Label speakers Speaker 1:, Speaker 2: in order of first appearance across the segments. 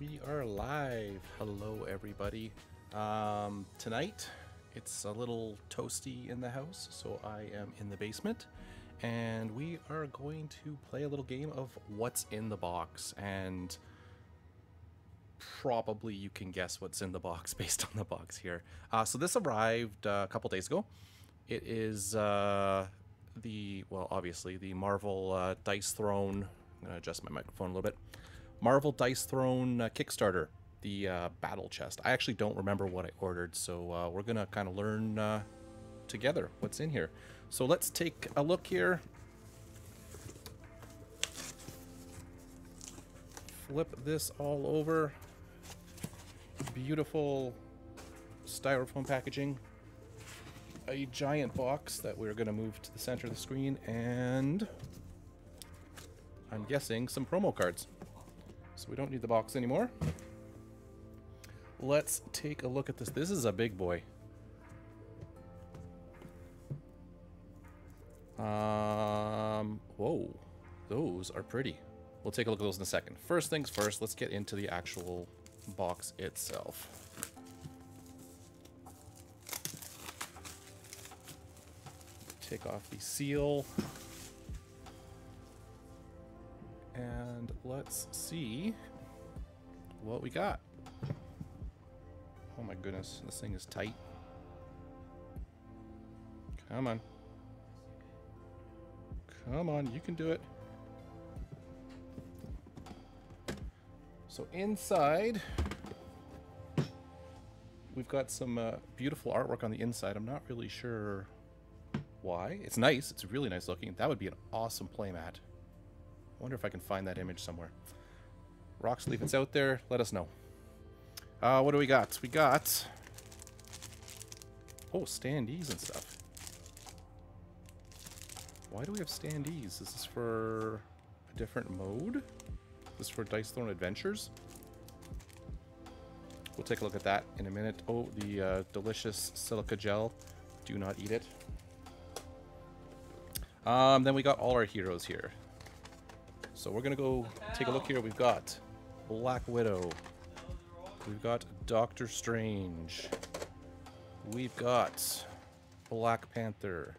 Speaker 1: we are live. Hello, everybody. Um, tonight, it's a little toasty in the house, so I am in the basement, and we are going to play a little game of what's in the box, and probably you can guess what's in the box based on the box here. Uh, so this arrived uh, a couple days ago. It is uh, the, well, obviously, the Marvel uh, Dice Throne. I'm going to adjust my microphone a little bit. Marvel Dice Throne uh, Kickstarter, the uh, battle chest. I actually don't remember what I ordered, so uh, we're gonna kind of learn uh, together what's in here. So let's take a look here. Flip this all over. Beautiful styrofoam packaging. A giant box that we're gonna move to the center of the screen, and I'm guessing some promo cards. So we don't need the box anymore. Let's take a look at this. This is a big boy. Um, whoa, those are pretty. We'll take a look at those in a second. First things first, let's get into the actual box itself. Take off the seal. And let's see what we got. Oh my goodness, this thing is tight. Come on. Come on, you can do it. So inside, we've got some uh, beautiful artwork on the inside. I'm not really sure why. It's nice. It's really nice looking. That would be an awesome playmat. Wonder if I can find that image somewhere. Rocksleeve, it's out there. Let us know. Uh, what do we got? We got... Oh, standees and stuff. Why do we have standees? Is this for a different mode? Is this for Dice Throne Adventures? We'll take a look at that in a minute. Oh, the uh, delicious silica gel. Do not eat it. Um, then we got all our heroes here. So we're gonna go take a look here. We've got Black Widow. We've got Doctor Strange. We've got Black Panther.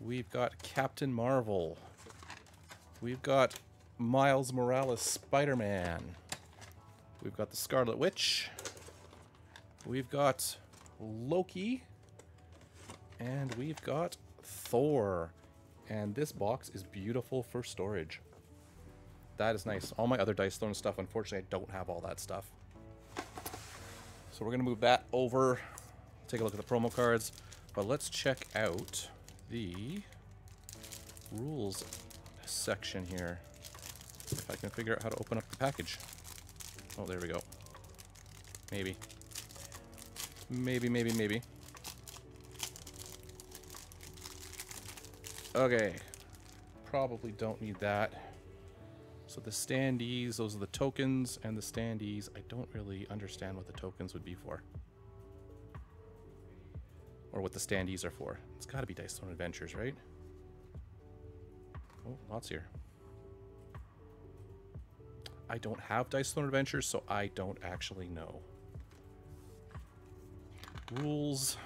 Speaker 1: We've got Captain Marvel. We've got Miles Morales Spider-Man. We've got the Scarlet Witch. We've got Loki. And we've got Thor. And this box is beautiful for storage. That is nice. All my other Dice Throne stuff, unfortunately, I don't have all that stuff. So we're going to move that over, take a look at the promo cards. But let's check out the rules section here. If I can figure out how to open up the package. Oh, there we go. Maybe. Maybe, maybe, maybe. Okay. Probably don't need that. So the standees, those are the tokens, and the standees, I don't really understand what the tokens would be for. Or what the standees are for. It's gotta be Dice Throne Adventures, right? Oh, lots here. I don't have Dice Throne Adventures, so I don't actually know. Rules.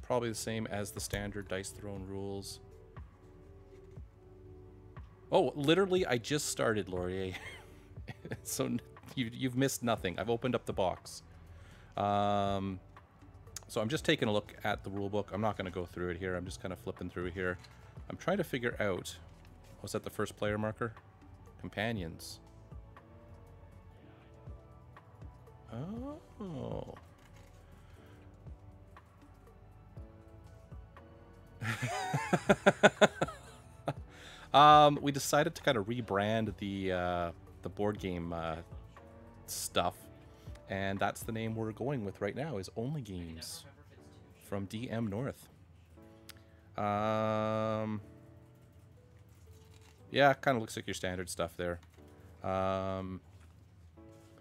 Speaker 1: Probably the same as the standard Dice Throne rules. Oh, literally, I just started, Laurier. so you, you've missed nothing. I've opened up the box. Um, so I'm just taking a look at the rule book. I'm not going to go through it here. I'm just kind of flipping through here. I'm trying to figure out... Was that the first player marker? Companions. Oh. Um, we decided to kind of rebrand the uh, the board game uh, stuff, and that's the name we're going with right now. Is Only Games from DM North. Um, yeah, kind of looks like your standard stuff there. Um,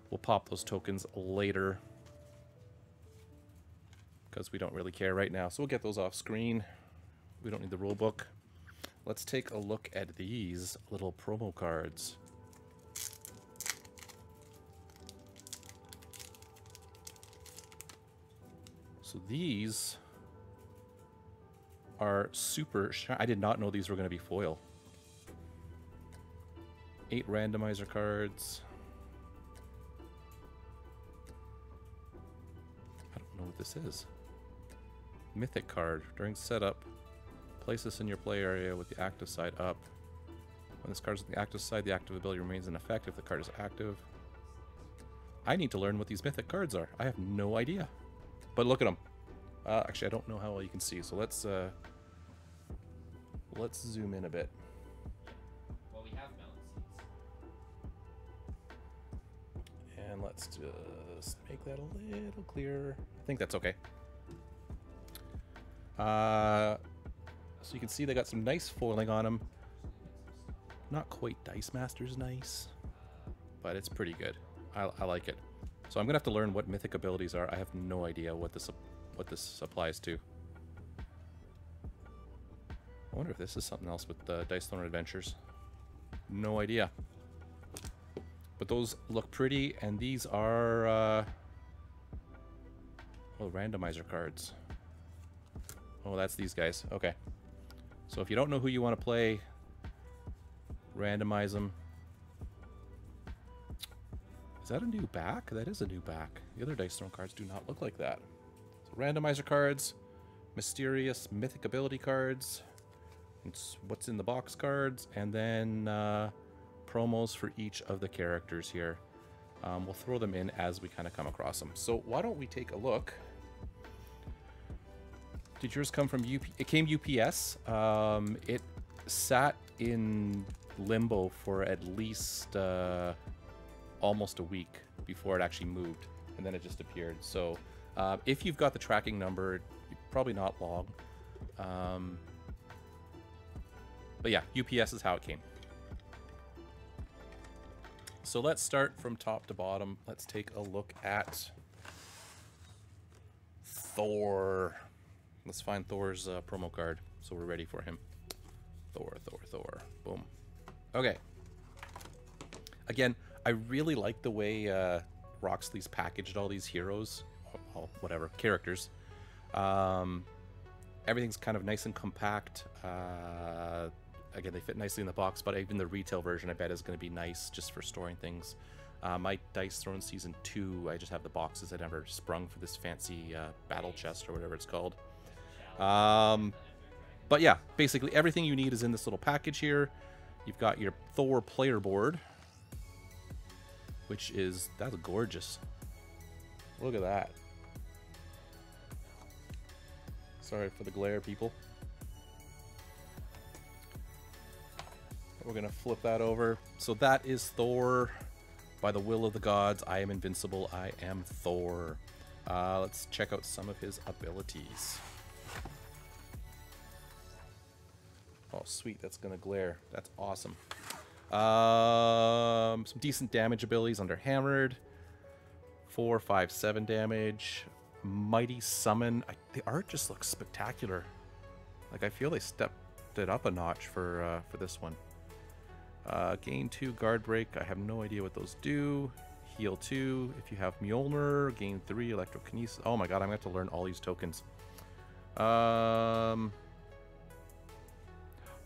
Speaker 1: we'll pop those tokens later because we don't really care right now. So we'll get those off screen. We don't need the rule book. Let's take a look at these little promo cards. So these are super I did not know these were going to be foil. Eight randomizer cards. I don't know what this is. Mythic card. During setup, place this in your play area with the active side up. When this card is on the active side, the active ability remains in effect if the card is active. I need to learn what these mythic cards are. I have no idea. But look at them. Uh, actually, I don't know how well you can see, so let's uh, let's zoom in a bit.
Speaker 2: Well, we have seeds.
Speaker 1: And let's just make that a little clearer. I think that's okay. Uh, so you can see they got some nice foiling on them. Not quite Dice Masters nice, but it's pretty good. I, I like it. So I'm gonna have to learn what mythic abilities are. I have no idea what this what this applies to. I wonder if this is something else with the Dice Throne Adventures. No idea. But those look pretty, and these are uh, oh randomizer cards. Oh, that's these guys. Okay. So if you don't know who you want to play, randomize them. Is that a new back? That is a new back. The other Dice Throne cards do not look like that. So randomizer cards, mysterious mythic ability cards, it's what's in the box cards, and then uh, promos for each of the characters here. Um, we'll throw them in as we kind of come across them. So why don't we take a look? Did come from UP? It came UPS. Um, it sat in limbo for at least uh, almost a week before it actually moved, and then it just appeared. So uh, if you've got the tracking number, probably not long. Um, but yeah, UPS is how it came. So let's start from top to bottom. Let's take a look at Thor. Let's find Thor's uh, promo card so we're ready for him. Thor, Thor, Thor. Boom. Okay. Again, I really like the way uh, Roxley's packaged all these heroes, well, whatever, characters. Um, everything's kind of nice and compact. Uh, again, they fit nicely in the box, but even the retail version, I bet, is going to be nice just for storing things. Uh, my Dice Throne Season 2, I just have the boxes I never sprung for this fancy uh, battle chest or whatever it's called. Um, but yeah, basically everything you need is in this little package here. You've got your Thor player board, which is, that's gorgeous. Look at that. Sorry for the glare, people. We're going to flip that over. So that is Thor. By the will of the gods, I am invincible. I am Thor. Uh, let's check out some of his abilities. Oh, sweet. That's going to glare. That's awesome. Um, some decent damage abilities under Hammered. Four, five, seven damage. Mighty Summon. I, the art just looks spectacular. Like, I feel they stepped it up a notch for, uh, for this one. Uh, gain 2 guard break. I have no idea what those do. Heal 2. If you have Mjolnir, gain 3 electrokinesis. Oh my god, I'm going to have to learn all these tokens. Um,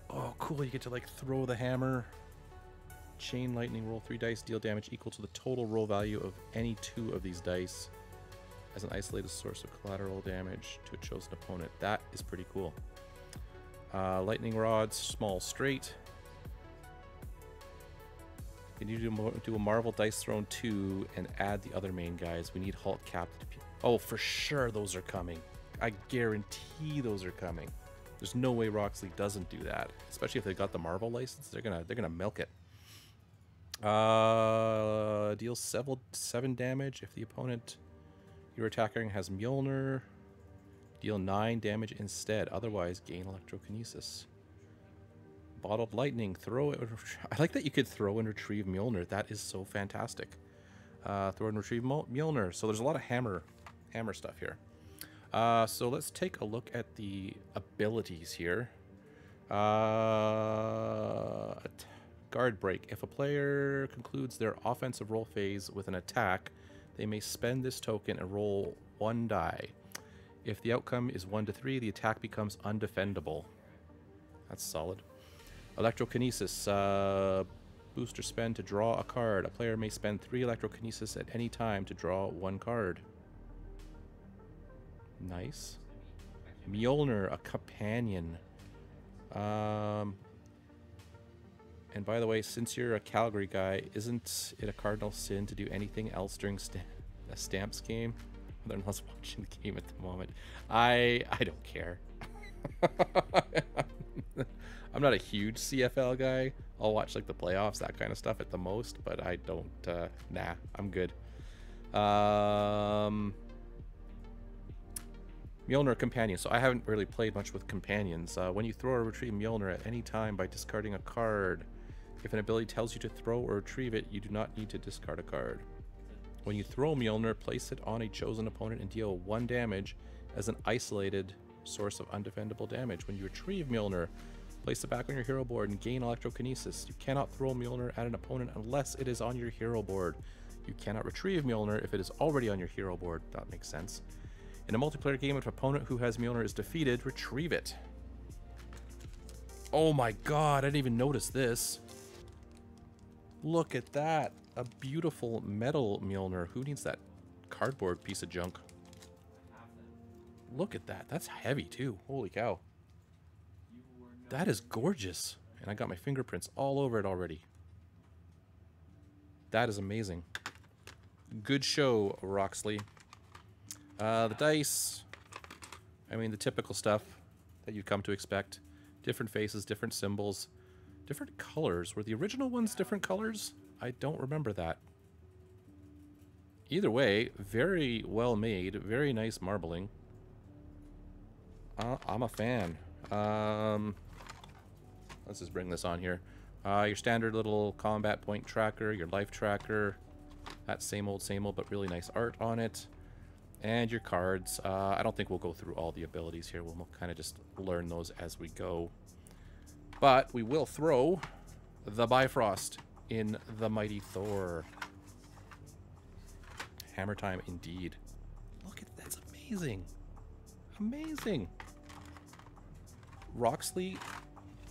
Speaker 1: oh, cool. You get to like throw the hammer. Chain lightning, roll 3 dice, deal damage equal to the total roll value of any two of these dice as an isolated source of collateral damage to a chosen opponent. That is pretty cool. Uh, lightning rods, small straight. We need to do a Marvel Dice Throne 2 and add the other main guys. We need Hulk Captain. Oh, for sure those are coming. I guarantee those are coming. There's no way Roxley doesn't do that. Especially if they got the Marvel license, they're gonna they're gonna milk it. Uh, deals seven seven damage if the opponent you're attacking has Mjolnir. Deal nine damage instead. Otherwise, gain electrokinesis. Bottled Lightning. Throw it. I like that you could throw and retrieve Mjolnir. That is so fantastic. Uh, throw and retrieve Mjolnir. So there's a lot of hammer, hammer stuff here. Uh, so let's take a look at the abilities here. Uh, guard break. If a player concludes their offensive roll phase with an attack, they may spend this token and roll one die. If the outcome is 1 to 3, the attack becomes undefendable. That's solid. Electrokinesis. Uh, booster spend to draw a card. A player may spend 3 electrokinesis at any time to draw one card. Nice. Mjolnir, a companion. Um, and by the way, since you're a Calgary guy, isn't it a cardinal sin to do anything else during st a Stamps game? Other than us watching the game at the moment. I I don't care. I'm not a huge CFL guy. I'll watch like the playoffs, that kind of stuff at the most, but I don't. Uh, nah, I'm good. Um, Mjolnir companion. So I haven't really played much with companions. Uh, when you throw or retrieve Mjolnir at any time by discarding a card, if an ability tells you to throw or retrieve it, you do not need to discard a card. When you throw Mjolnir, place it on a chosen opponent and deal one damage as an isolated source of undefendable damage. When you retrieve Mjolnir, place it back on your hero board and gain electrokinesis. You cannot throw Mjolnir at an opponent unless it is on your hero board. You cannot retrieve Mjolnir if it is already on your hero board. That makes sense. In a multiplayer game, if an opponent who has Mjolnir is defeated, retrieve it. Oh my god, I didn't even notice this. Look at that. A beautiful metal Mjolnir. Who needs that cardboard piece of junk? Look at that. That's heavy too. Holy cow. That is gorgeous. And I got my fingerprints all over it already. That is amazing. Good show, Roxley. Uh, the dice. I mean, the typical stuff that you'd come to expect. Different faces, different symbols, different colors. Were the original ones different colors? I don't remember that. Either way, very well made, very nice marbling. Uh, I'm a fan. Um, let's just bring this on here. Uh, your standard little combat point tracker, your life tracker. That same old, same old, but really nice art on it. And your cards. Uh, I don't think we'll go through all the abilities here. We'll kind of just learn those as we go. But we will throw the Bifrost in the Mighty Thor. Hammer time indeed. Look at that's amazing. Amazing. Roxley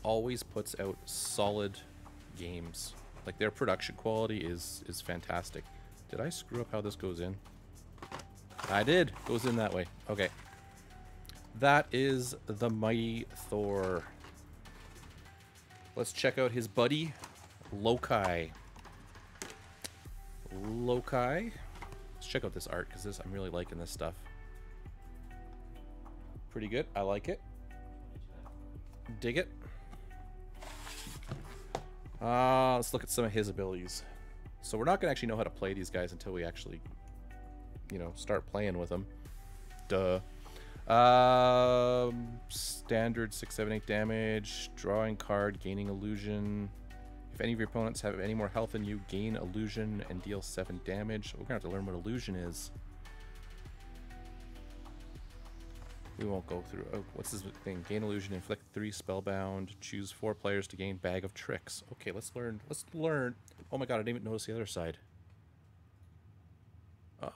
Speaker 1: always puts out solid games. Like their production quality is is fantastic. Did I screw up how this goes in? I did. Goes in that way. Okay. That is the mighty Thor. Let's check out his buddy, Loki. Loki. Let's check out this art because this I'm really liking this stuff. Pretty good. I like it. Dig it. Uh, let's look at some of his abilities. So we're not going to actually know how to play these guys until we actually, you know, start playing with them. Duh. Um, standard 6, 7, 8 damage, drawing card, gaining illusion. If any of your opponents have any more health than you, gain illusion and deal 7 damage. We're going to have to learn what illusion is. We won't go through. Oh, what's this thing? Gain illusion, inflict three spellbound. Choose four players to gain bag of tricks. Okay, let's learn. Let's learn. Oh my god, I didn't even notice the other side.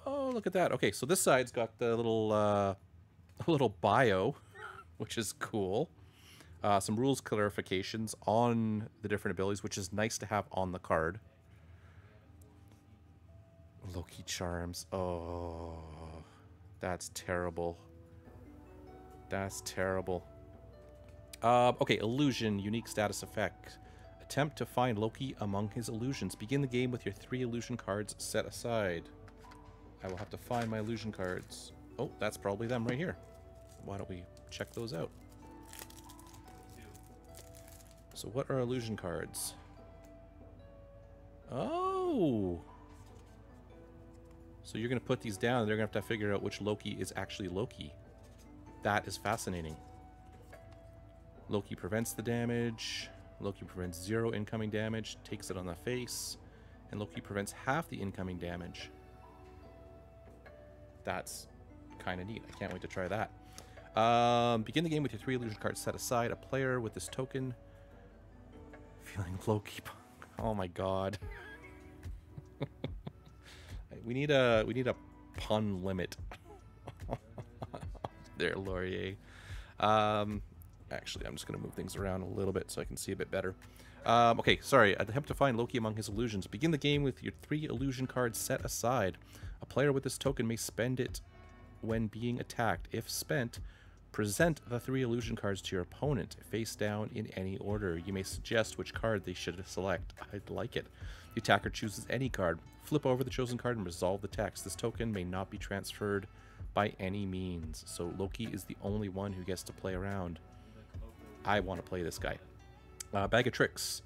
Speaker 1: Oh, look at that. Okay, so this side's got the little uh, little bio, which is cool. Uh, some rules clarifications on the different abilities, which is nice to have on the card. Loki charms. Oh, that's terrible. That's terrible. Uh, okay, illusion, unique status effect. Attempt to find Loki among his illusions. Begin the game with your three illusion cards set aside. I will have to find my illusion cards. Oh, that's probably them right here. Why don't we check those out? So what are illusion cards? Oh! So you're going to put these down and they're going to have to figure out which Loki is actually Loki. That is fascinating. Loki prevents the damage. Loki prevents zero incoming damage, takes it on the face. And Loki prevents half the incoming damage. That's kind of neat. I can't wait to try that. Um, begin the game with your three illusion cards set aside. A player with this token. Feeling low Loki. Oh my god. we need a we need a pun limit there, Laurier. Um, actually, I'm just going to move things around a little bit so I can see a bit better. Um, okay, sorry. Attempt to find Loki among his illusions. Begin the game with your three illusion cards set aside. A player with this token may spend it when being attacked. If spent, present the three illusion cards to your opponent, face down in any order. You may suggest which card they should select. I'd like it. The attacker chooses any card. Flip over the chosen card and resolve the text. This token may not be transferred by any means. So Loki is the only one who gets to play around. I want to play this guy. Uh, bag of tricks.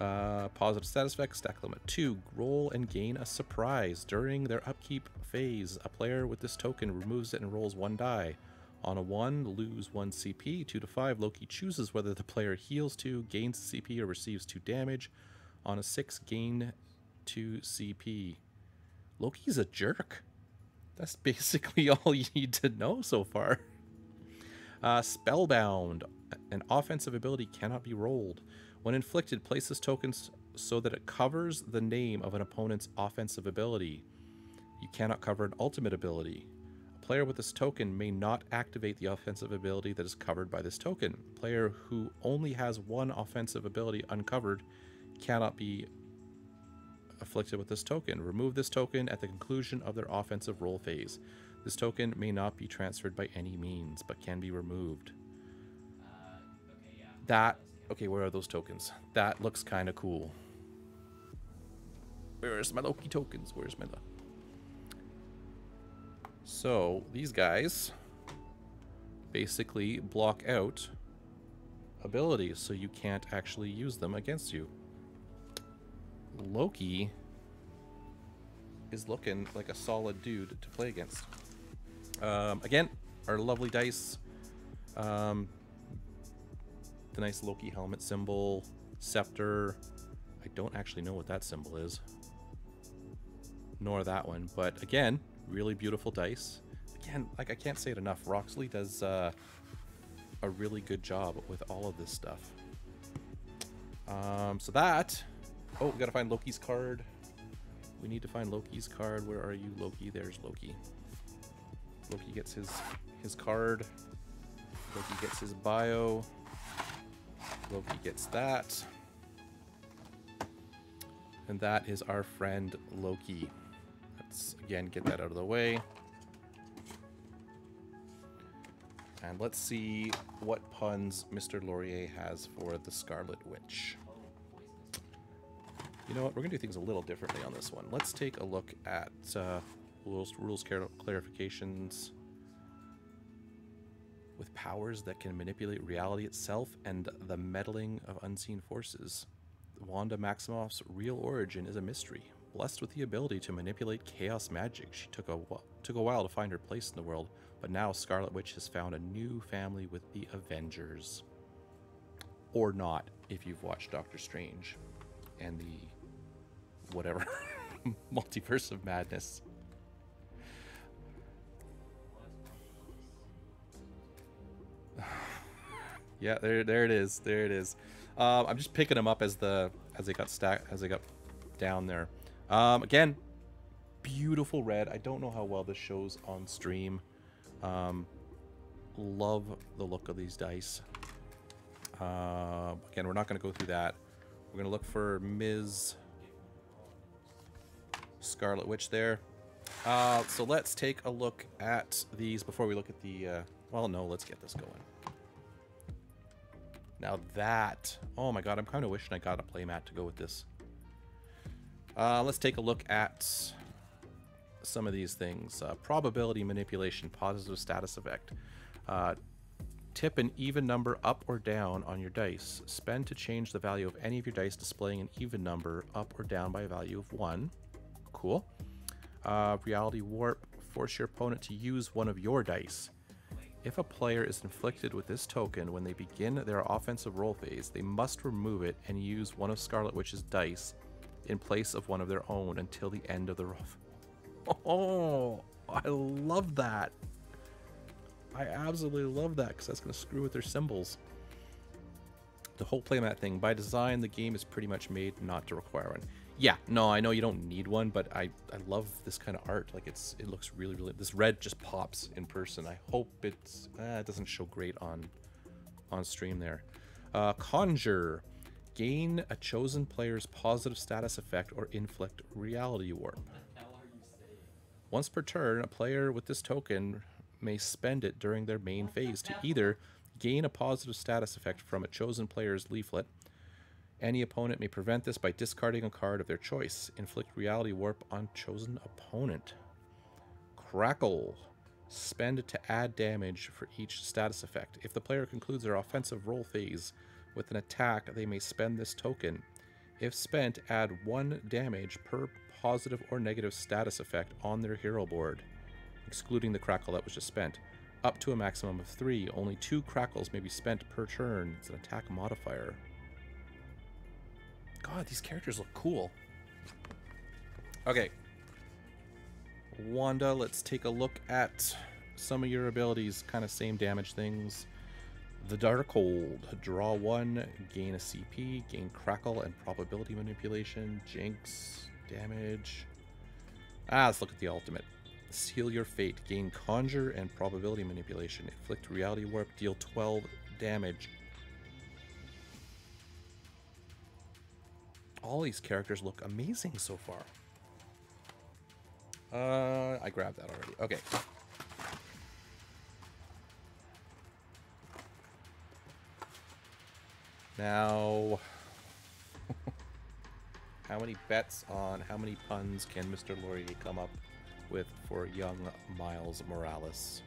Speaker 1: Uh, positive status effect, stack limit 2. Roll and gain a surprise. During their upkeep phase, a player with this token removes it and rolls one die. On a 1, lose 1 CP. 2 to 5, Loki chooses whether the player heals 2, gains CP, or receives 2 damage. On a 6, gain 2 CP. Loki's a jerk. That's basically all you need to know so far. Uh, Spellbound. An offensive ability cannot be rolled. When inflicted, place this token so that it covers the name of an opponent's offensive ability. You cannot cover an ultimate ability. A player with this token may not activate the offensive ability that is covered by this token. A player who only has one offensive ability uncovered cannot be afflicted with this token. Remove this token at the conclusion of their offensive roll phase. This token may not be transferred by any means, but can be removed.
Speaker 2: Uh, okay, yeah.
Speaker 1: That, okay, where are those tokens? That looks kind of cool. Where's my Loki tokens? Where's my... So, these guys basically block out abilities, so you can't actually use them against you. Loki is looking like a solid dude to play against. Um, again, our lovely dice. Um, the nice Loki helmet symbol, scepter. I don't actually know what that symbol is. Nor that one, but again, really beautiful dice. Again, like I can't say it enough. Roxley does uh, a really good job with all of this stuff. Um, so that. Oh, we gotta find Loki's card. We need to find Loki's card. Where are you, Loki? There's Loki. Loki gets his his card. Loki gets his bio. Loki gets that. And that is our friend Loki. Let's again get that out of the way. And let's see what puns Mr. Laurier has for the Scarlet Witch. You know what? We're going to do things a little differently on this one. Let's take a look at uh, rules, rules clarifications with powers that can manipulate reality itself and the meddling of unseen forces. Wanda Maximoff's real origin is a mystery. Blessed with the ability to manipulate chaos magic, she took a took a while to find her place in the world, but now Scarlet Witch has found a new family with the Avengers. Or not, if you've watched Doctor Strange and the whatever multiverse of madness. Yeah, there, there it is. There it is. Um, I'm just picking them up as the as they got stacked as they got down there. Um, again, beautiful red. I don't know how well this shows on stream. Um, love the look of these dice. Uh, again, we're not going to go through that. We're going to look for Ms. Scarlet Witch there. Uh, so let's take a look at these before we look at the. Uh, well, no, let's get this going. Now that, oh my god, I'm kind of wishing I got a playmat to go with this. Uh, let's take a look at some of these things. Uh, probability manipulation, positive status effect. Uh, tip an even number up or down on your dice. Spend to change the value of any of your dice displaying an even number up or down by a value of 1. Cool. Uh, reality warp. Force your opponent to use one of your dice. If a player is inflicted with this token when they begin their offensive roll phase, they must remove it and use one of Scarlet Witch's dice in place of one of their own until the end of the roll. Oh, I love that. I absolutely love that because that's going to screw with their symbols. The whole playmat thing, by design, the game is pretty much made not to require one. Yeah, no, I know you don't need one, but I, I love this kind of art. Like it's it looks really really. This red just pops in person. I hope it's uh, it doesn't show great on on stream there. Uh, Conjure, gain a chosen player's positive status effect or inflict reality warp. Once per turn, a player with this token may spend it during their main phase to either gain a positive status effect from a chosen player's leaflet any opponent may prevent this by discarding a card of their choice. Inflict reality warp on chosen opponent. Crackle. Spend to add damage for each status effect. If the player concludes their offensive roll phase with an attack, they may spend this token. If spent, add one damage per positive or negative status effect on their hero board, excluding the crackle that was just spent. Up to a maximum of three. Only two crackles may be spent per turn. It's an attack modifier. God, these characters look cool. Okay. Wanda, let's take a look at some of your abilities. Kind of same damage things. The Darkhold. Draw one, gain a CP, gain Crackle and Probability Manipulation, Jinx, damage. Ah, let's look at the ultimate. Seal your fate. Gain Conjure and Probability Manipulation. Inflict Reality Warp. Deal 12 damage all these characters look amazing so far. Uh, I grabbed that already. Okay. Now, how many bets on how many puns can Mr. Laurier come up with for young Miles Morales?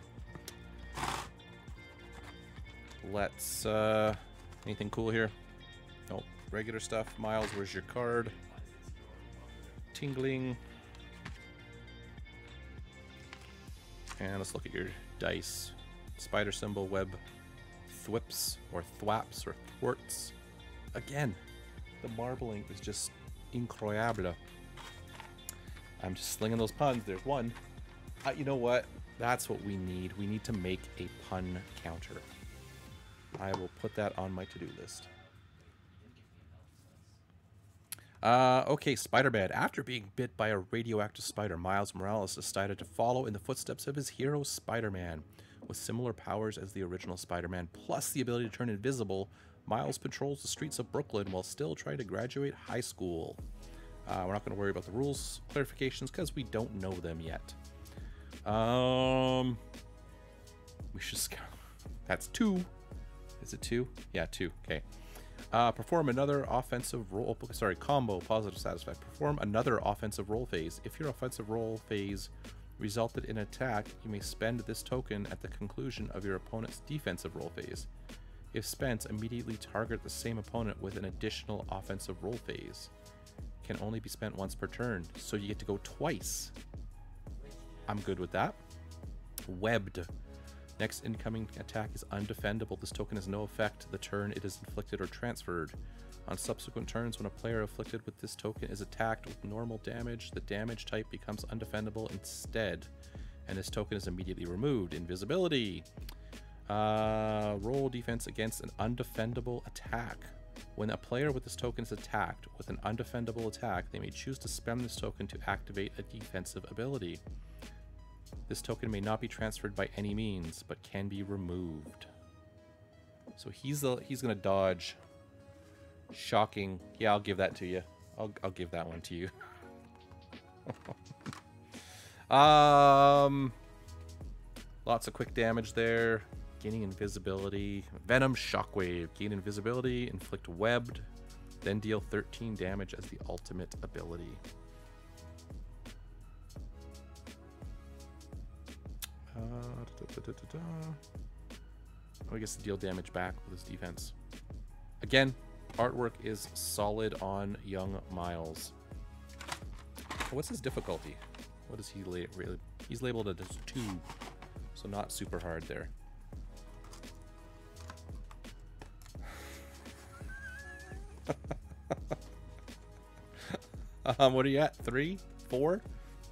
Speaker 1: Let's, uh, anything cool here? Regular stuff. Miles, where's your card? Tingling. And let's look at your dice. Spider symbol, web, thwips, or thwaps, or thwarts. Again, the marbling is just incroyable. I'm just slinging those puns. There's one. Uh, you know what? That's what we need. We need to make a pun counter. I will put that on my to-do list. Uh, okay, Spider-Man. After being bit by a radioactive spider, Miles Morales decided to follow in the footsteps of his hero Spider-Man. With similar powers as the original Spider-Man, plus the ability to turn invisible, Miles patrols the streets of Brooklyn while still trying to graduate high school. Uh, we're not going to worry about the rules clarifications because we don't know them yet. Um, we should. That's two. Is it two? Yeah, two. Okay. Uh, perform another offensive roll. Sorry, combo positive satisfied. Perform another offensive roll phase. If your offensive roll phase resulted in attack, you may spend this token at the conclusion of your opponent's defensive roll phase. If spent, immediately target the same opponent with an additional offensive roll phase. Can only be spent once per turn, so you get to go twice. I'm good with that. Webbed. Next incoming attack is undefendable. This token has no effect the turn it is inflicted or transferred. On subsequent turns, when a player afflicted with this token is attacked with normal damage, the damage type becomes undefendable instead, and this token is immediately removed. Invisibility. Uh, roll defense against an undefendable attack. When a player with this token is attacked with an undefendable attack, they may choose to spend this token to activate a defensive ability. This token may not be transferred by any means, but can be removed. So he's the, he's gonna dodge. Shocking. Yeah, I'll give that to you. I'll I'll give that one to you. um, lots of quick damage there. Gaining invisibility. Venom Shockwave. Gain invisibility. Inflict webbed. Then deal 13 damage as the ultimate ability. Da, da, da, oh, I guess to deal damage back with his defense. Again, artwork is solid on young Miles. What's his difficulty? What is he really? He's labeled as two, so not super hard there. um, what are you at? Three, four?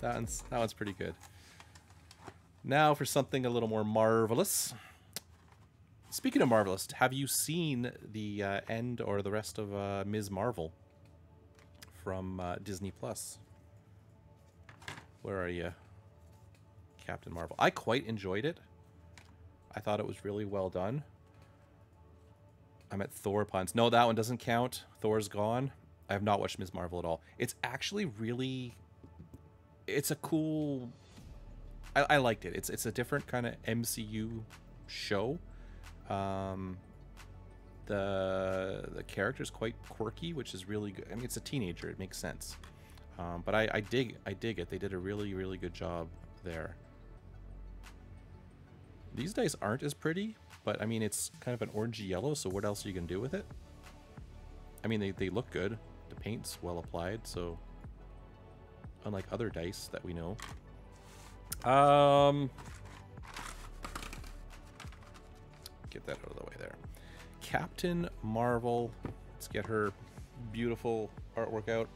Speaker 1: That one's that one's pretty good. Now for something a little more marvelous. Speaking of marvelous, have you seen the uh, end or the rest of uh, Ms. Marvel from uh, Disney Plus. Where are you? Captain Marvel. I quite enjoyed it. I thought it was really well done. I'm at Thor puns. No, that one doesn't count. Thor's gone. I have not watched Ms. Marvel at all. It's actually really... It's a cool... I, I liked it. It's it's a different kind of MCU show. Um, the the character is quite quirky, which is really good. I mean, it's a teenager. It makes sense. Um, but I, I dig I dig it. They did a really really good job there. These dice aren't as pretty, but I mean it's kind of an orangey yellow. So what else are you gonna do with it? I mean they they look good. The paint's well applied, so unlike other dice that we know. Um, get that out of the way there. Captain Marvel. Let's get her beautiful artwork out.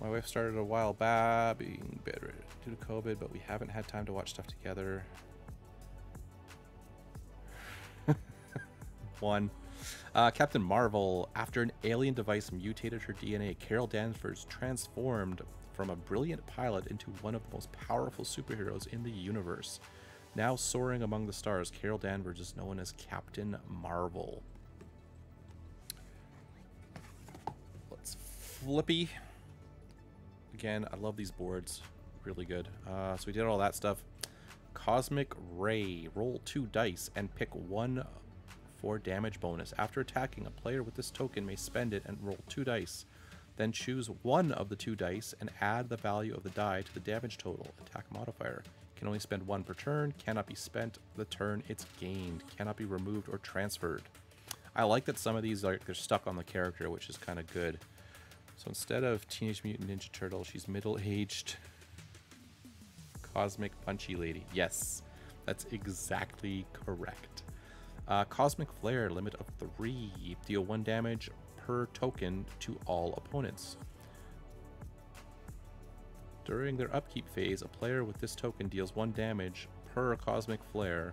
Speaker 1: My wife started a while back, being bedridden due to COVID, but we haven't had time to watch stuff together. One. Uh, Captain Marvel. After an alien device mutated her DNA, Carol Danvers transformed from a brilliant pilot into one of the most powerful superheroes in the universe. Now soaring among the stars, Carol Danvers is known as Captain Marvel. Let's flippy. Again, I love these boards. Really good. Uh, so we did all that stuff. Cosmic Ray. Roll two dice and pick one for damage bonus. After attacking, a player with this token may spend it and roll two dice. Then choose one of the two dice and add the value of the die to the damage total. Attack modifier. Can only spend one per turn, cannot be spent the turn it's gained, cannot be removed or transferred. I like that some of these are they're stuck on the character, which is kind of good. So instead of Teenage Mutant Ninja Turtle, she's middle-aged Cosmic Punchy Lady. Yes, that's exactly correct. Uh, Cosmic Flare, limit of three. Deal one damage per token to all opponents. During their upkeep phase, a player with this token deals one damage per Cosmic Flare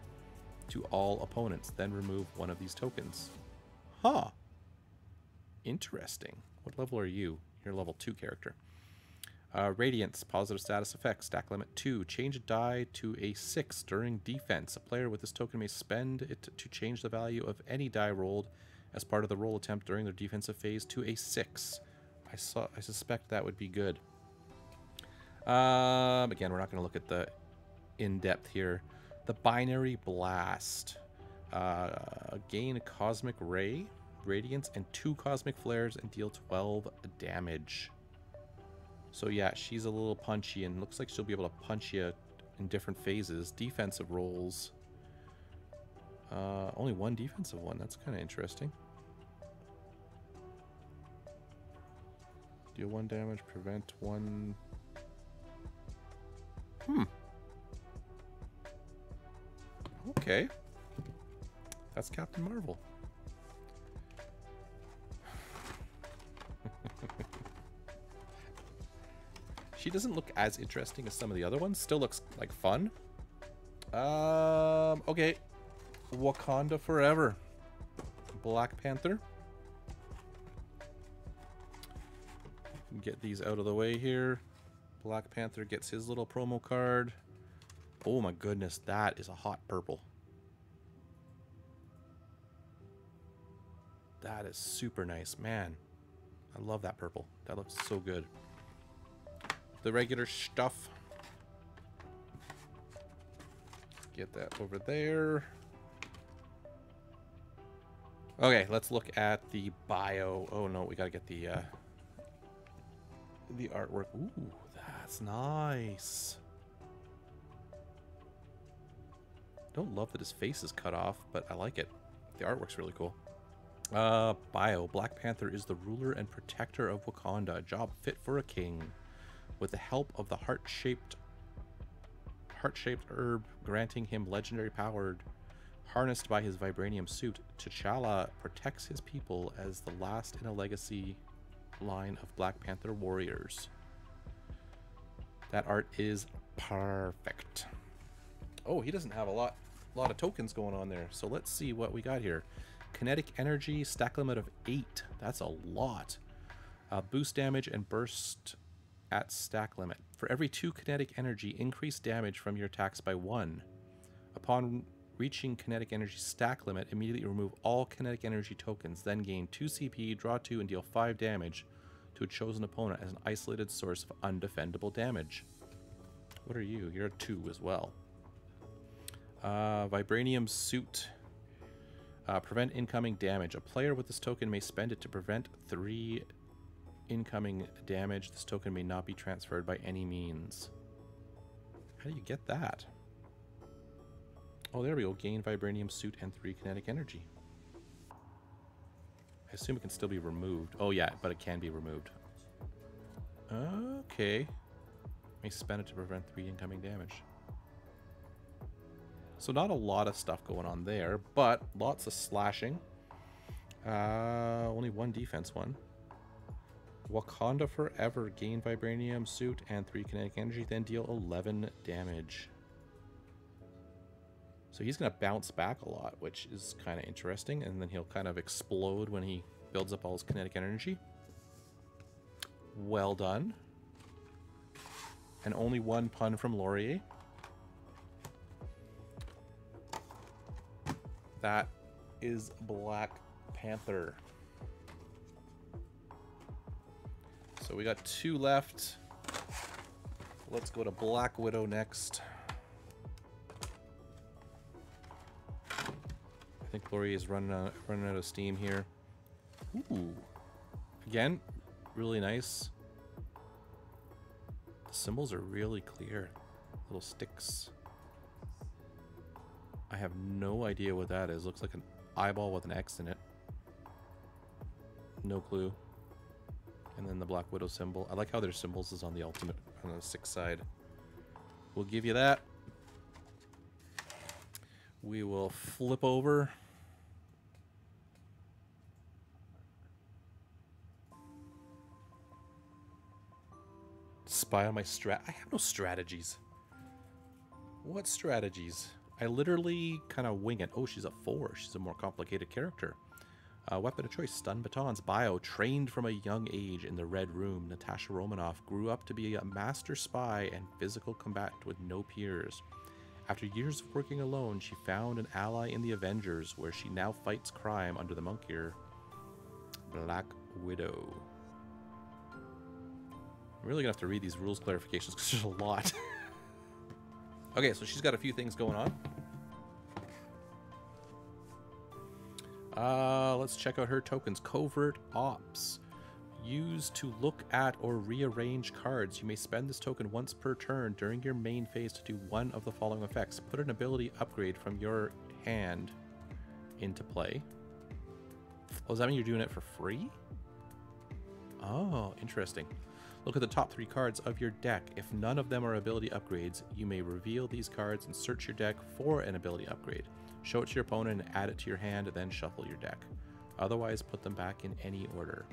Speaker 1: to all opponents, then remove one of these tokens. Huh. Interesting. What level are you? You're level 2 character. Uh, Radiance, positive status effects, stack limit 2. Change a die to a 6 during defense. A player with this token may spend it to change the value of any die rolled as part of the roll attempt during their defensive phase to a 6. I saw. I suspect that would be good. Um, again, we're not going to look at the in-depth here. The Binary Blast. Uh, gain Cosmic Ray, Radiance, and two Cosmic Flares and deal 12 damage. So yeah, she's a little punchy and looks like she'll be able to punch you in different phases. Defensive rolls. Uh, only one defensive one. That's kind of interesting. Deal one damage, prevent one Hmm. Okay. That's Captain Marvel. she doesn't look as interesting as some of the other ones. Still looks like fun. Um, okay. Wakanda Forever. Black Panther. Get these out of the way here. Black Panther gets his little promo card. Oh my goodness, that is a hot purple. That is super nice. Man, I love that purple. That looks so good. The regular stuff. Get that over there. Okay, let's look at the bio. Oh no, we gotta get the uh, the artwork. Ooh, that's nice. Don't love that his face is cut off, but I like it. The artwork's really cool. Uh, bio. Black Panther is the ruler and protector of Wakanda, a job fit for a king. With the help of the heart-shaped heart-shaped herb granting him legendary power harnessed by his vibranium suit, T'Challa protects his people as the last in a legacy line of Black Panther warriors. That art is perfect. Oh, he doesn't have a lot a lot of tokens going on there. So let's see what we got here. kinetic energy, stack limit of 8. That's a lot. Uh, boost damage and burst at stack limit. For every 2 kinetic energy, increase damage from your attacks by 1. Upon reaching kinetic energy stack limit, immediately remove all kinetic energy tokens, then gain 2 CP, draw 2, and deal 5 damage to a chosen opponent as an isolated source of undefendable damage. What are you? You're a 2 as well. Uh, Vibranium Suit. Uh, prevent incoming damage. A player with this token may spend it to prevent 3 incoming damage. This token may not be transferred by any means. How do you get that? Oh, there we go. Gain Vibranium Suit and 3 kinetic energy. I assume it can still be removed. Oh, yeah, but it can be removed. Okay. May spend it to prevent 3 incoming damage. So not a lot of stuff going on there, but lots of slashing. Uh, only one defense one. Wakanda Forever. Gain Vibranium Suit and 3 kinetic energy, then deal 11 damage. So he's going to bounce back a lot, which is kind of interesting. And then he'll kind of explode when he builds up all his kinetic energy. Well done. And only one pun from Laurier. That is Black Panther. So we got two left. Let's go to Black Widow next. Think Laurier is running out, running out of steam here. Ooh. Again, really nice. The symbols are really clear. Little sticks. I have no idea what that is. Looks like an eyeball with an X in it. No clue. And then the Black Widow symbol. I like how their symbols is on the ultimate, on the six side. We'll give you that. We will flip over. Spy on my strat. I have no strategies. What strategies? I literally kind of wing it. Oh, she's a four. She's a more complicated character. Uh, weapon of choice, stun batons. Bio, trained from a young age in the Red Room, Natasha Romanoff grew up to be a master spy and physical combatant with no peers. After years of working alone, she found an ally in the Avengers, where she now fights crime under the monkier Black Widow. I'm really gonna have to read these rules clarifications because there's a lot. okay, so she's got a few things going on. Uh, let's check out her tokens. Covert Ops. Used to look at or rearrange cards. You may spend this token once per turn during your main phase to do one of the following effects. Put an ability upgrade from your hand into play. Oh, does that mean you're doing it for free? Oh, interesting. Look at the top three cards of your deck. If none of them are ability upgrades, you may reveal these cards and search your deck for an ability upgrade. Show it to your opponent and add it to your hand, then shuffle your deck. Otherwise, put them back in any order.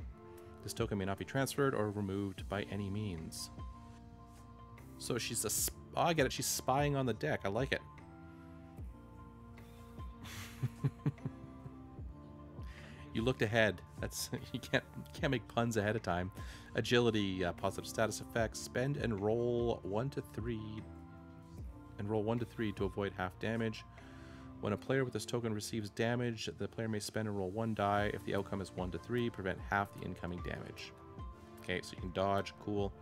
Speaker 1: This token may not be transferred or removed by any means. So she's a... Sp oh, I get it. She's spying on the deck. I like it. you looked ahead. That's you can't can't make puns ahead of time. Agility, uh, positive status effects. Spend and roll one to three, and roll one to three to avoid half damage. When a player with this token receives damage, the player may spend and roll one die. If the outcome is one to three, prevent half the incoming damage. Okay, so you can dodge. Cool.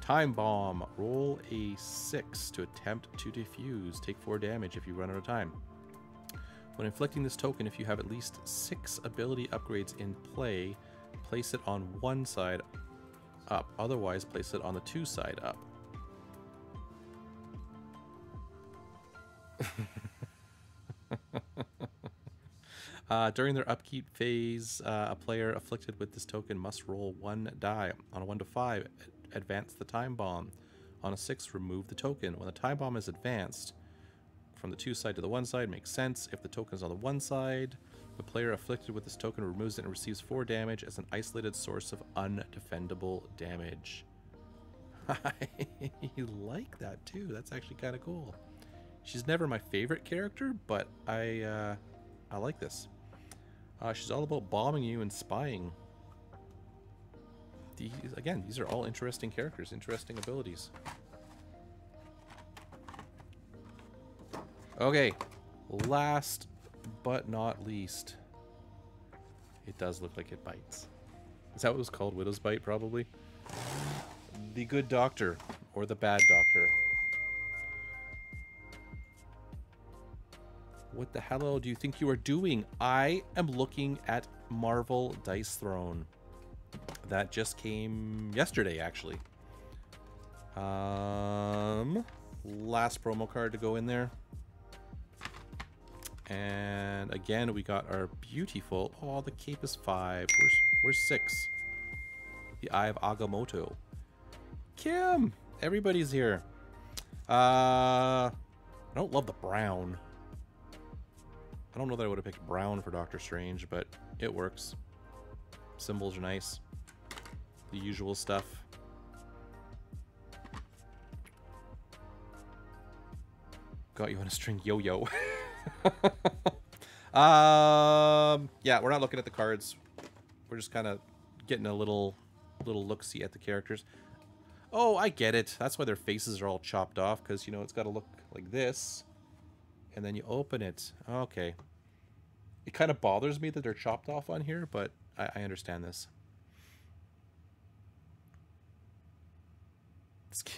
Speaker 1: Time bomb. Roll a six to attempt to defuse. Take four damage if you run out of time. When inflicting this token, if you have at least six ability upgrades in play, place it on one side up. Otherwise, place it on the two side up. uh, during their upkeep phase, uh, a player afflicted with this token must roll one die. On a 1 to 5, advance the time bomb. On a 6, remove the token. When the time bomb is advanced from the 2 side to the 1 side, makes sense. If the token is on the 1 side, the player afflicted with this token removes it and receives 4 damage as an isolated source of undefendable damage. I like that too. That's actually kind of cool. She's never my favorite character, but I uh, I like this. Uh, she's all about bombing you and spying. These, again, these are all interesting characters, interesting abilities. Okay, last but not least. It does look like it bites. Is that what it was called? Widow's Bite, probably? The Good Doctor, or the Bad Doctor. What the hell do you think you are doing? I am looking at Marvel Dice Throne. That just came yesterday, actually. Um, last promo card to go in there. And again, we got our beautiful. Oh, the cape is five. Where's where's six? The Eye of Agamotto. Kim, everybody's here. Uh, I don't love the brown. I don't know that I would have picked brown for Doctor Strange, but it works. Symbols are nice. The usual stuff. Got you on a string yo-yo. um, yeah, we're not looking at the cards. We're just kind of getting a little little look-see at the characters. Oh, I get it. That's why their faces are all chopped off, because, you know, it's got to look like this. And then you open it. Okay. It kind of bothers me that they're chopped off on here, but I, I understand this.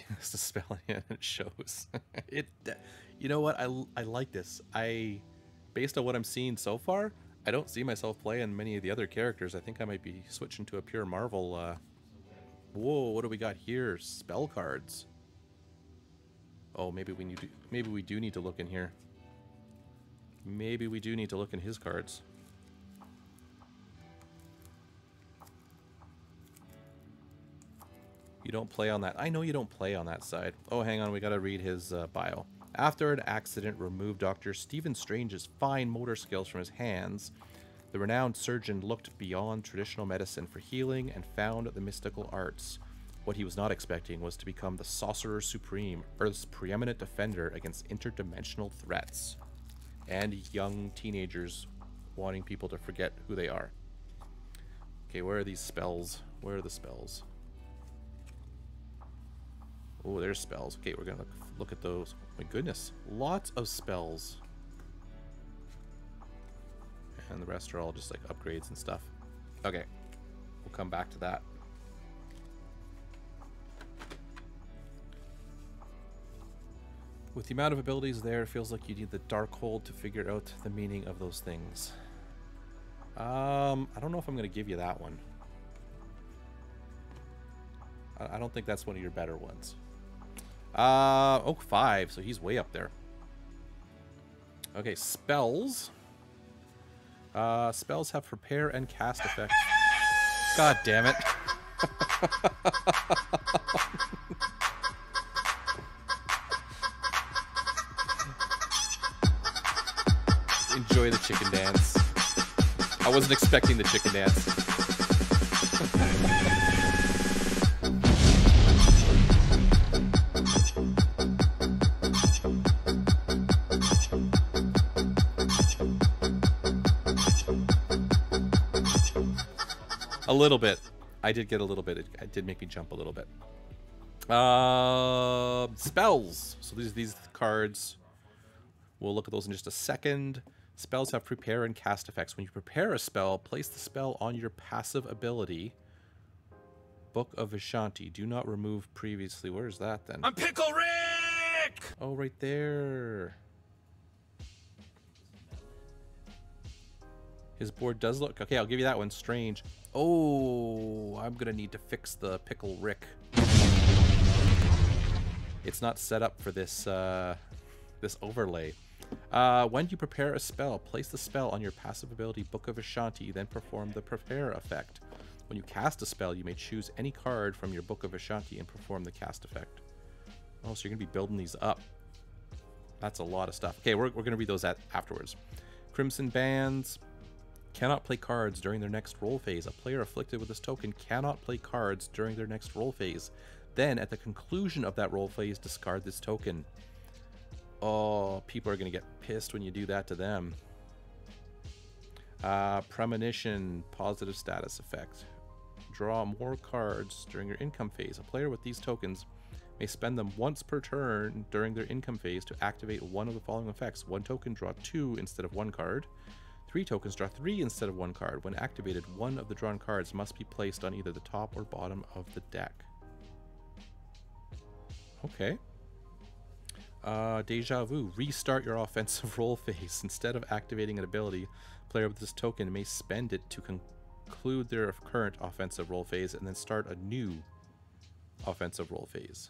Speaker 1: It's a spell and it shows. it, you know what? I, I like this. I, based on what I'm seeing so far, I don't see myself playing many of the other characters. I think I might be switching to a pure Marvel. Uh... Whoa, what do we got here? Spell cards. Oh, maybe we need to, maybe we do need to look in here. Maybe we do need to look in his cards. You don't play on that. I know you don't play on that side. Oh, hang on. We got to read his uh, bio. After an accident removed Dr. Stephen Strange's fine motor skills from his hands, the renowned surgeon looked beyond traditional medicine for healing and found the mystical arts. What he was not expecting was to become the Sorcerer Supreme, Earth's preeminent defender against interdimensional threats and young teenagers wanting people to forget who they are. Okay, where are these spells? Where are the spells? Oh, there's spells. Okay, we're gonna look, look at those. my goodness, lots of spells. And the rest are all just like upgrades and stuff. Okay, we'll come back to that. With the amount of abilities there, it feels like you need the Darkhold to figure out the meaning of those things. Um, I don't know if I'm going to give you that one. I don't think that's one of your better ones. Uh, oh, five, so he's way up there. Okay, spells. Uh, spells have prepare and cast effects. God damn it. enjoy the chicken dance. I wasn't expecting the chicken dance. A little bit. I did get a little bit. It, it did make me jump a little bit. Uh, spells. So these these cards. We'll look at those in just a second. Spells have prepare and cast effects. When you prepare a spell, place the spell on your passive ability. Book of Vishanti. Do not remove previously. Where is that then?
Speaker 3: I'm Pickle Rick!
Speaker 1: Oh, right there. His board does look... Okay, I'll give you that one. Strange. Oh, I'm to need to fix the Pickle Rick. It's not set up for this, uh, this overlay. Uh, when you prepare a spell, place the spell on your passive ability Book of Vishanti, then perform the prepare effect. When you cast a spell, you may choose any card from your Book of Vishanti and perform the cast effect. Oh, so you're going to be building these up. That's a lot of stuff. Okay, we're, we're going to read those at, afterwards. Crimson Bands cannot play cards during their next roll phase. A player afflicted with this token cannot play cards during their next roll phase. Then, at the conclusion of that roll phase, discard this token. Oh, people are going to get pissed when you do that to them. Uh, premonition, positive status effect. Draw more cards during your income phase. A player with these tokens may spend them once per turn during their income phase to activate one of the following effects. One token, draw two instead of one card. Three tokens, draw three instead of one card. When activated, one of the drawn cards must be placed on either the top or bottom of the deck. Okay. Uh, Deja Vu. Restart your offensive roll phase. Instead of activating an ability, player with this token may spend it to conclude their current offensive roll phase and then start a new offensive roll phase.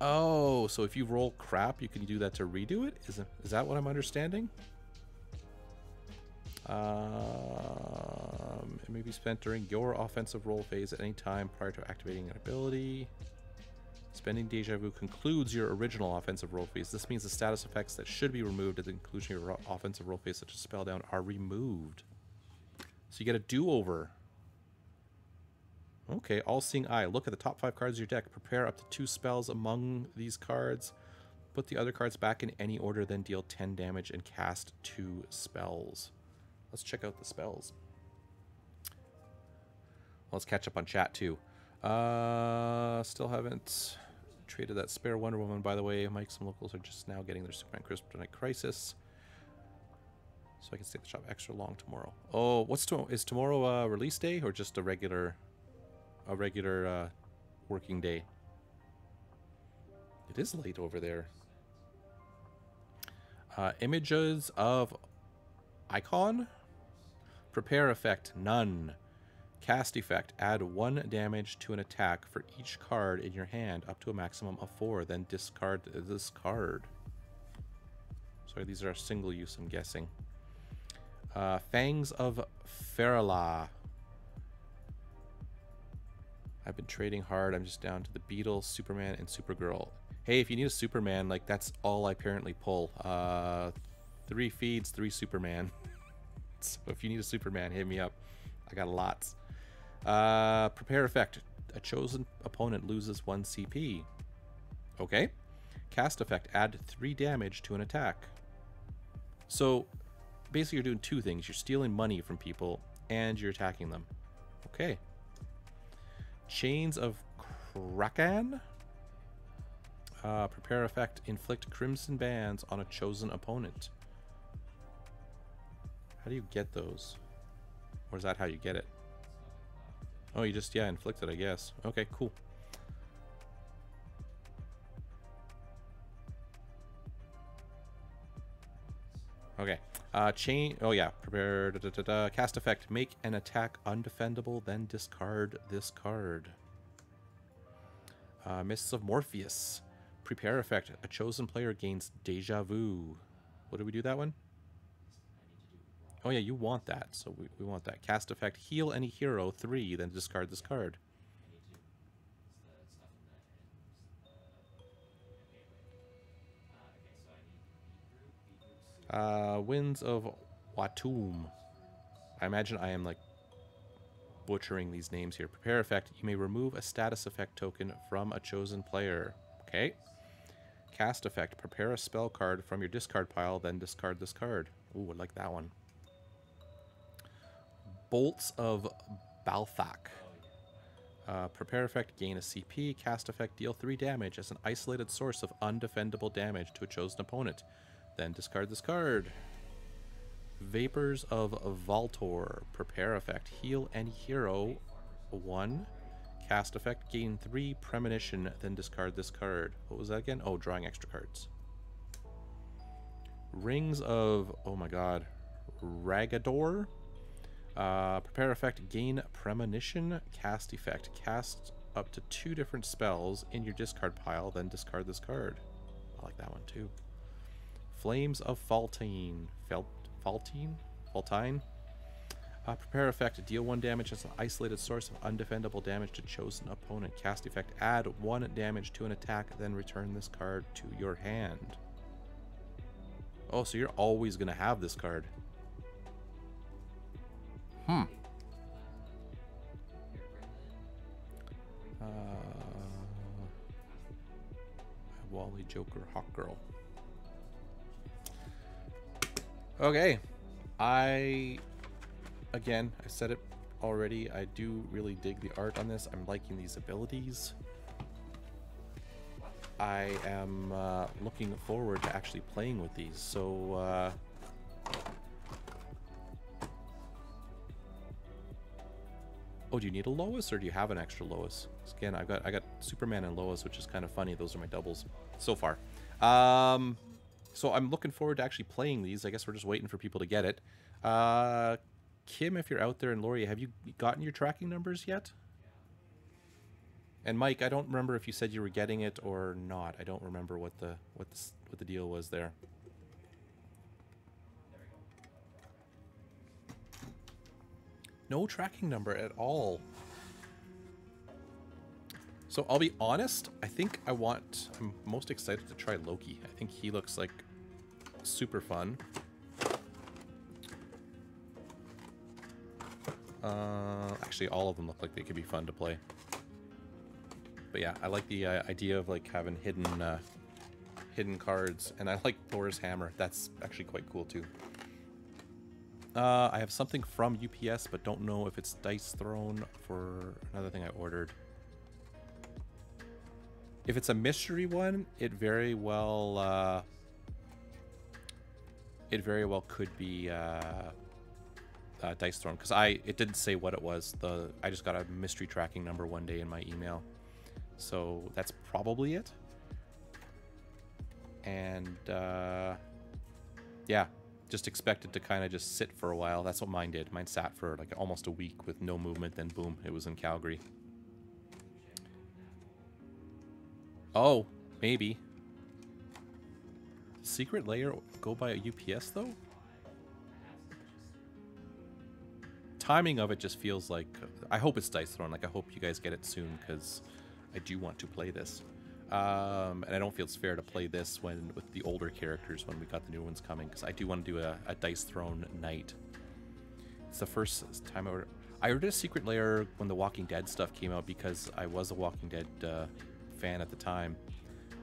Speaker 1: Oh, so if you roll crap, you can do that to redo it? Is, is that what I'm understanding? Um, it may be spent during your offensive roll phase at any time prior to activating an ability. Spending Deja Vu concludes your original offensive roll phase. This means the status effects that should be removed at the conclusion of your offensive roll phase, such as Spell Down, are removed. So you get a do-over. Okay, All-Seeing Eye. Look at the top five cards of your deck. Prepare up to two spells among these cards. Put the other cards back in any order, then deal 10 damage and cast two spells. Let's check out the spells. Let's catch up on chat, too. Uh, still haven't traded that spare Wonder Woman, by the way. Mike, some locals are just now getting their Superman Kryptonite Crisis. So I can stay at the shop extra long tomorrow. Oh, what's tomorrow? Is tomorrow a release day or just a regular, a regular uh, working day? It is late over there. Uh, images of Ikonn. Prepare effect, none. Cast effect. Add one damage to an attack for each card in your hand up to a maximum of four. Then discard this card. Sorry, these are single use, I'm guessing. Uh, Fangs of Farallah. I've been trading hard. I'm just down to the Beetle, Superman, and Supergirl. Hey, if you need a Superman, like that's all I apparently pull. Uh, three feeds, three Superman. so if you need a Superman, hit me up. I got lots. Uh, prepare effect. A chosen opponent loses 1 CP. Okay. Cast effect. Add 3 damage to an attack. So, basically you're doing two things. You're stealing money from people, and you're attacking them. Okay. Chains of Krakkan. Uh, prepare effect. Inflict crimson bands on a chosen opponent. How do you get those? Or is that how you get it? Oh, you just, yeah, inflict it, I guess. Okay, cool. Uh, chain. Oh yeah. Prepare. Da, da, da. Cast effect. Make an attack undefendable, then discard this card. Uh, Mists of Morpheus. Prepare effect. A chosen player gains deja vu. What did we do that one? Oh yeah, you want that, so we, we want that. Cast effect, heal any hero, three, then discard this card. Uh, Winds of Watoomb. I imagine I am like butchering these names here. Prepare effect, you may remove a status effect token from a chosen player. Okay. Cast effect, prepare a spell card from your discard pile, then discard this card. Ooh, I like that one. Bolts of Balthakk. Uh, prepare effect, gain a CP. Cast effect, deal 3 damage as an isolated source of undefendable damage to a chosen opponent. Then discard this card. Vapors of Valtorr. Prepare effect, heal any hero 1. Cast effect, gain 3 premonition, then discard this card. What was that again? Oh, drawing extra cards. Rings of, oh my god, Raggadorr. Uh, prepare effect, gain premonition, cast effect. Cast up to two different spells in your discard pile, then discard this card. I like that one too. Flames of Faltine. Felt Faltine? Faltine? Uh, prepare effect, deal one damage as an isolated source of undefendable damage to chosen opponent. Cast effect, add one damage to an attack, then return this card to your hand. Oh, so you're always going to have this card. Hmm. Uh, Wally Joker Hawk Girl. Okay. I again, I said it already. I do really dig the art on this. I'm liking these abilities. I am uh, looking forward to actually playing with these. So, uh, oh, do you need a Lois or do you have an extra Lois? Again, I've got I got Superman and Lois, which is kind of funny. Those are my doubles so far. Um, so I'm looking forward to actually playing these. I guess we're just waiting for people to get it. Uh, Kim, if you're out there, and Lori, have you gotten your tracking numbers yet? And Mike, I don't remember if you said you were getting it or not. I don't remember what the what the what the deal was there. No tracking number at all. So I'll be honest, I think I want I'm most excited to try Loki. I think he looks like super fun. Uh, actually, all of them look like they could be fun to play. But yeah, I like the uh, idea of like having hidden uh, hidden cards, and I like Thor's hammer. That's actually quite cool too. Uh, I have something from UPS, but don't know if it's Dice Throne for another thing I ordered. If it's a mystery one, it very well uh, it very well could be uh, uh, dice Storm because I it didn't say what it was. The I just got a mystery tracking number one day in my email, so that's probably it. And uh, yeah, just expected to kind of just sit for a while. That's what mine did. Mine sat for like almost a week with no movement. Then boom, it was in Calgary. Oh, maybe. Secret Lair go by a UPS though? Timing of it just feels like I hope it's Dice Throne. Like I hope you guys get it soon because I do want to play this. Um, and I don't feel it's fair to play this when with the older characters when we got the new ones coming because I do want to do a, a Dice Throne night. It's the first time I ordered. I ordered a Secret Lair when the Walking Dead stuff came out because I was a Walking Dead uh, fan at the time.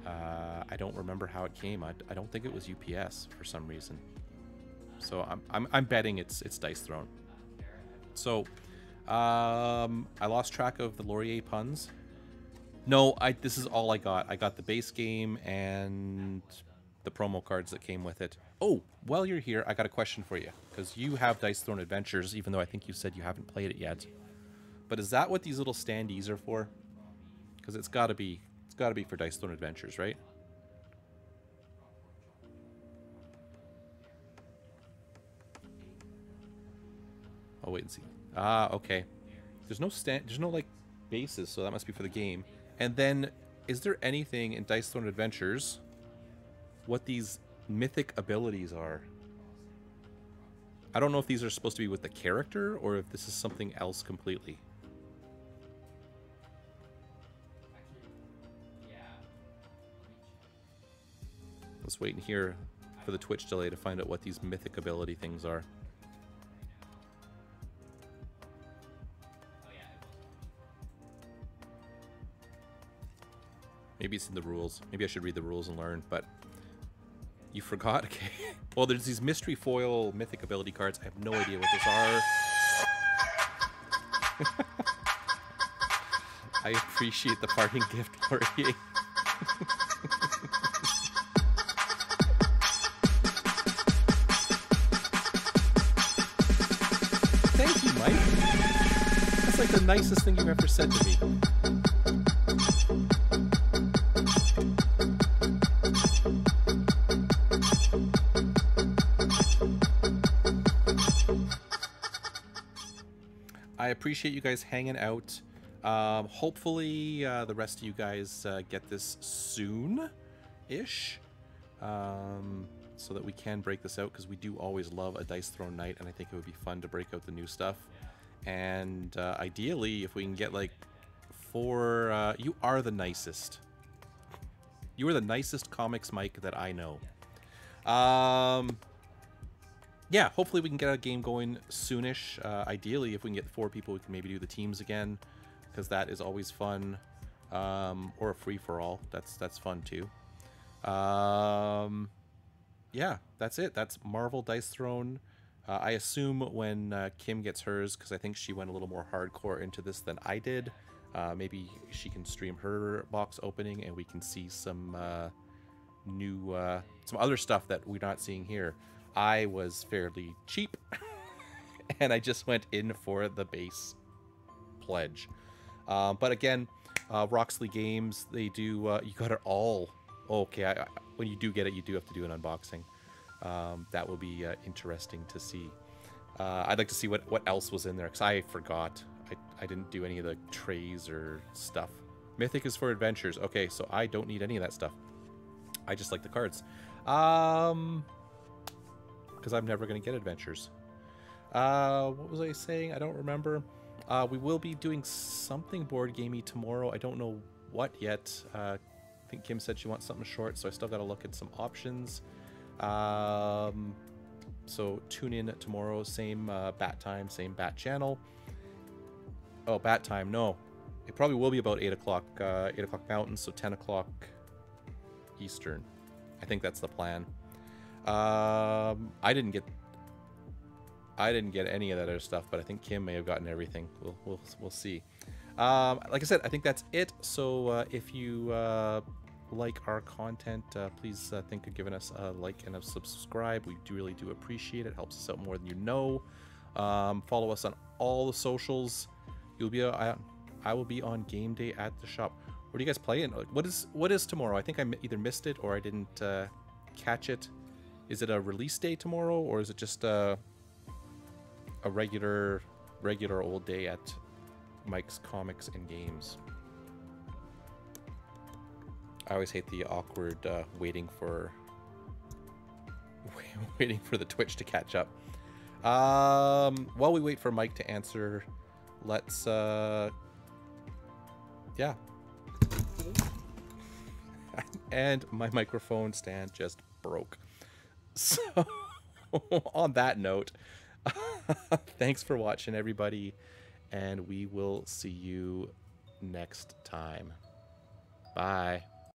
Speaker 1: Uh, I don't remember how it came. I, I don't think it was UPS for some reason. So I'm, I'm, I'm betting it's it's Dice Throne. So um, I lost track of the Laurier puns. No, I this is all I got. I got the base game and the promo cards that came with it. Oh, while you're here, I got a question for you because you have Dice Throne Adventures, even though I think you said you haven't played it yet. But is that what these little standees are for? Because it's got to be got to be for Dice Throne Adventures, right? I'll wait and see. Ah, okay. There's no stand. There's no like bases, so that must be for the game. And then, is there anything in Dice Throne Adventures? What these mythic abilities are? I don't know if these are supposed to be with the character or if this is something else completely. Let's wait hear for the Twitch delay to find out what these mythic ability things are. Maybe it's in the rules. Maybe I should read the rules and learn, but you forgot? Okay. Well, there's these mystery foil mythic ability cards. I have no idea what those are. I appreciate the parting gift, Laurier. nicest thing you've ever said to me. I appreciate you guys hanging out. Um, hopefully, uh, the rest of you guys uh, get this soon-ish, um, so that we can break this out because we do always love a Dice Throne night, and I think it would be fun to break out the new stuff. And uh, ideally, if we can get like four, uh, you are the nicest. You are the nicest comics, Mike, that I know. Um, yeah, hopefully we can get a game going soonish. Uh, ideally, if we can get four people, we can maybe do the teams again, because that is always fun. Um, or a free for all. That's that's fun too. Um, yeah, that's it. That's Marvel Dice Throne. Uh, I assume when uh, Kim gets hers, because I think she went a little more hardcore into this than I did. Uh, maybe she can stream her box opening, and we can see some uh, new, uh, some other stuff that we're not seeing here. I was fairly cheap, and I just went in for the base pledge. Um, but again, uh, Roxley Games, they do. Uh, you got it all. Okay, I, I, when you do get it, you do have to do an unboxing. Um, that will be uh, interesting to see. Uh, I'd like to see what, what else was in there because I forgot. I, I didn't do any of the trays or stuff. Mythic is for adventures. Okay, so I don't need any of that stuff. I just like the cards. Um, because I'm never going to get adventures. Uh, what was I saying? I don't remember. Uh, we will be doing something board gamey tomorrow. I don't know what yet. Uh, I think Kim said she wants something short, so I still got to look at some options. Um, so tune in tomorrow, same uh, bat time, same bat channel. Oh, bat time, no. It probably will be about 8 o'clock, uh, 8 o'clock Mountain, so 10 o'clock Eastern. I think that's the plan. Um, I didn't get I didn't get any of that other stuff, but I think Kim may have gotten everything. We'll we'll, we'll see. Um, like I said, I think that's it. So uh, if you uh, like our content, uh, please uh, think of giving us a like and a subscribe. We do really do appreciate it. Helps us out more than you know. Um, follow us on all the socials. You'll be uh, I, I will be on game day at the shop. What do you guys playing? What is what is tomorrow? I think I either missed it or I didn't uh, catch it. Is it a release day tomorrow or is it just a a regular regular old day at Mike's Comics and Games? I always hate the awkward uh, waiting for waiting for the Twitch to catch up. Um, while we wait for Mike to answer, let's uh, yeah. and my microphone stand just broke. So, on that note, thanks for watching, everybody, and we will see you next time. Bye.